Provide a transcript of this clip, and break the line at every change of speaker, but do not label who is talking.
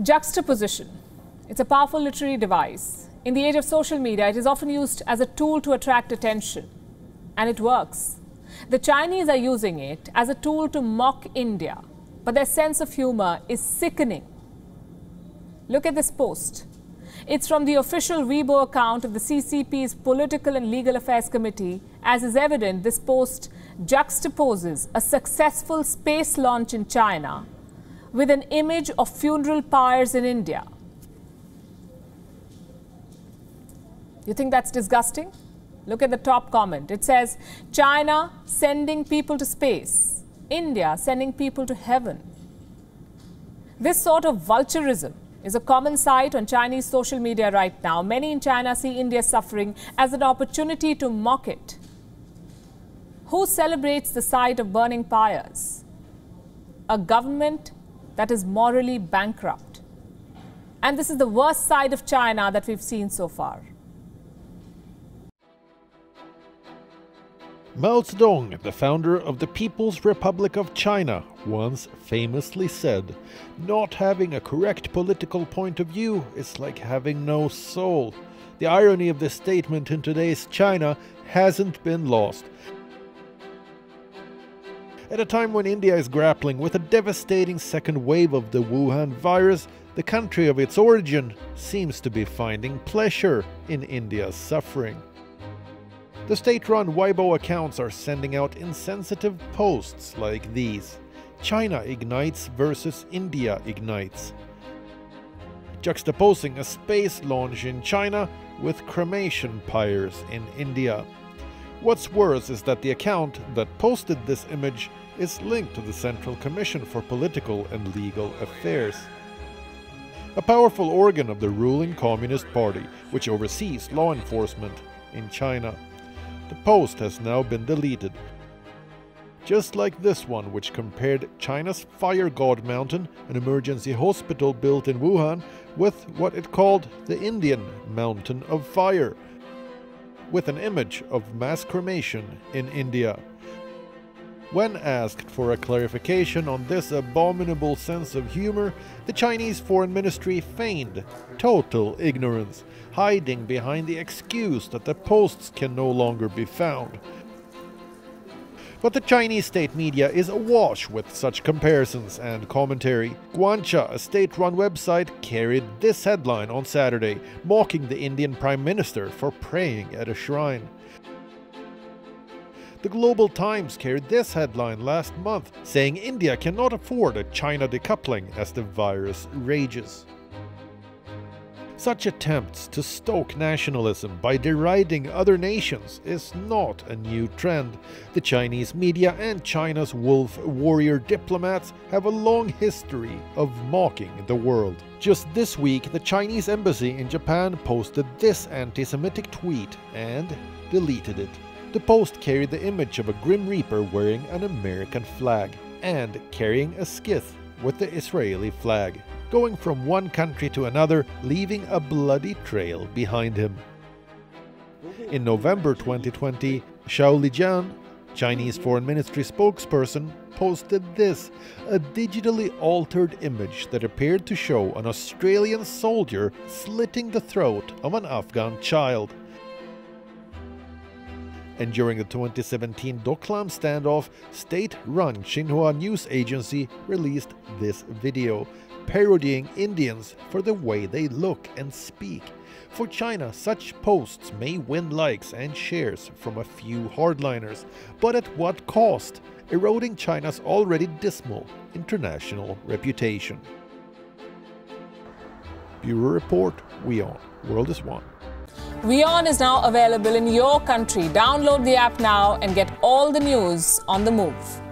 Juxtaposition. It's a powerful literary device. In the age of social media, it is often used as a tool to attract attention. And it works. The Chinese are using it as a tool to mock India, but their sense of humor is sickening. Look at this post. It's from the official Weibo account of the CCP's Political and Legal Affairs Committee. As is evident, this post juxtaposes a successful space launch in China with an image of funeral pyres in India. You think that's disgusting? Look at the top comment. It says China sending people to space, India sending people to heaven. This sort of vulturism is a common sight on Chinese social media right now. Many in China see India's suffering as an opportunity to mock it. Who celebrates the sight of burning pyres? A government that is morally bankrupt. And this is the worst side of China that we've seen so far.
Mao Zedong, the founder of the People's Republic of China, once famously said, Not having a correct political point of view is like having no soul. The irony of this statement in today's China hasn't been lost. At a time when India is grappling with a devastating second wave of the Wuhan virus, the country of its origin seems to be finding pleasure in India's suffering. The state-run Weibo accounts are sending out insensitive posts like these. China ignites versus India ignites. Juxtaposing a space launch in China with cremation pyres in India. What's worse is that the account that posted this image is linked to the Central Commission for Political and Legal Affairs, a powerful organ of the ruling Communist Party which oversees law enforcement in China. The post has now been deleted. Just like this one, which compared China's Fire God Mountain, an emergency hospital built in Wuhan, with what it called the Indian Mountain of Fire, with an image of mass cremation in India. When asked for a clarification on this abominable sense of humor, the Chinese Foreign Ministry feigned total ignorance, hiding behind the excuse that the posts can no longer be found. But the Chinese state media is awash with such comparisons and commentary. Guancha, a state-run website, carried this headline on Saturday, mocking the Indian Prime Minister for praying at a shrine. The Global Times carried this headline last month, saying India cannot afford a China decoupling as the virus rages. Such attempts to stoke nationalism by deriding other nations is not a new trend. The Chinese media and China's wolf warrior diplomats have a long history of mocking the world. Just this week, the Chinese embassy in Japan posted this anti-Semitic tweet and deleted it. The post carried the image of a Grim Reaper wearing an American flag and carrying a skiff with the Israeli flag going from one country to another, leaving a bloody trail behind him. In November 2020, Zhao Lijian, Chinese Foreign Ministry spokesperson, posted this a digitally altered image that appeared to show an Australian soldier slitting the throat of an Afghan child. And during the 2017 Doklam standoff, state-run Xinhua news agency released this video, parodying Indians for the way they look and speak. For China, such posts may win likes and shares from a few hardliners, but at what cost? Eroding China's already dismal international reputation. Bureau Report, WION, World is One.
WION is now available in your country. Download the app now and get all the news on the move.